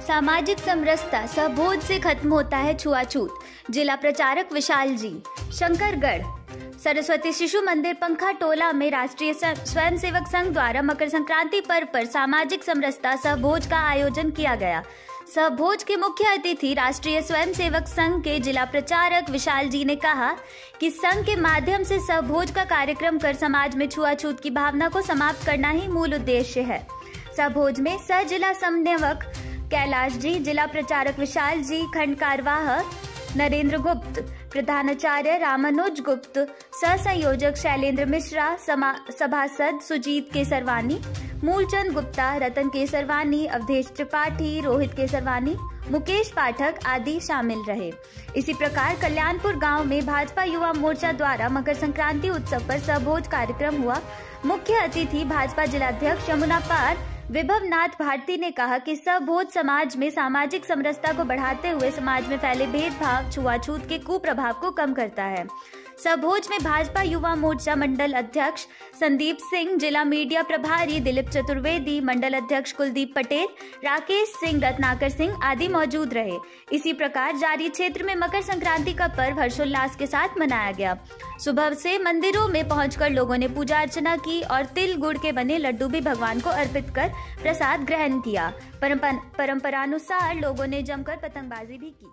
सामाजिक समरसता सहभोज से खत्म होता है छुआछूत। जिला प्रचारक विशाल जी, शंकरगढ़। सरस्वती शिशु मंदिर, पंखा टोला में राष्ट्रीय स्वयंसेवक संघ द्वारा मकर संक्रांति पर्व पर सामाजिक समरसता सहभोज का आयोजन किया गया। सहभोज के मुख्य अतिथि राष्ट्रीय स्वयंसेवक संघ के जिला प्रचारक विशाल जी ने कहा कि संघ के माध्यम से सहभोज का कार्यक्रम कर समाज में छुआछूत की भावना को समाप्त करना ही मूल उद्देश्य है। सहभोज में सह जिला समन्वयक कैलाश जी, जिला प्रचारक विशाल जी, खंड कार्यवाह नरेंद्र गुप्त, प्रधानाचार्य रामानुज गुप्त सह संयोजक शैलेंद्र मिश्रा सभासद सुजीत केसरवानी, मूलचंद गुप्ता, रतन केसरवानी, अवधेश त्रिपाठी, रोहित केसरवानी, मुकेश पाठक आदि शामिल रहे। इसी प्रकार कल्याणपुर गाँव में भाजपा युवा मोर्चा द्वारा मकर संक्रांति उत्सव पर सहभोज कार्यक्रम हुआ। मुख्य अतिथि भाजपा जिलाध्यक्ष यमुना पार विभव नाथ भारती ने कहा कि बोध समाज में सामाजिक समरसता को बढ़ाते हुए समाज में फैले भेदभाव, छुआछूत के कुप्रभाव को कम करता है। सबोज में भाजपा युवा मोर्चा मंडल अध्यक्ष संदीप सिंह, जिला मीडिया प्रभारी दिलीप चतुर्वेदी, मंडल अध्यक्ष कुलदीप पटेल, राकेश सिंह, रत्नाकर सिंह आदि मौजूद रहे। इसी प्रकार जारी क्षेत्र में मकर संक्रांति का पर्व हर्षोल्लास के साथ मनाया गया। सुबह से मंदिरों में पहुंचकर लोगों ने पूजा अर्चना की और तिल गुड़ के बने लड्डू भी भगवान को अर्पित कर प्रसाद ग्रहण किया। परंपरानुसार लोगों ने जमकर पतंगबाजी भी की।